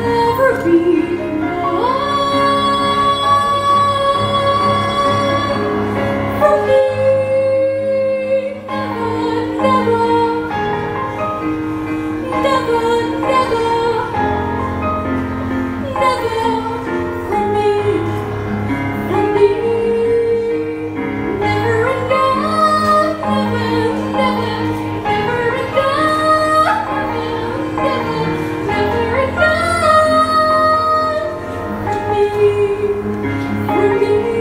never be. free, free.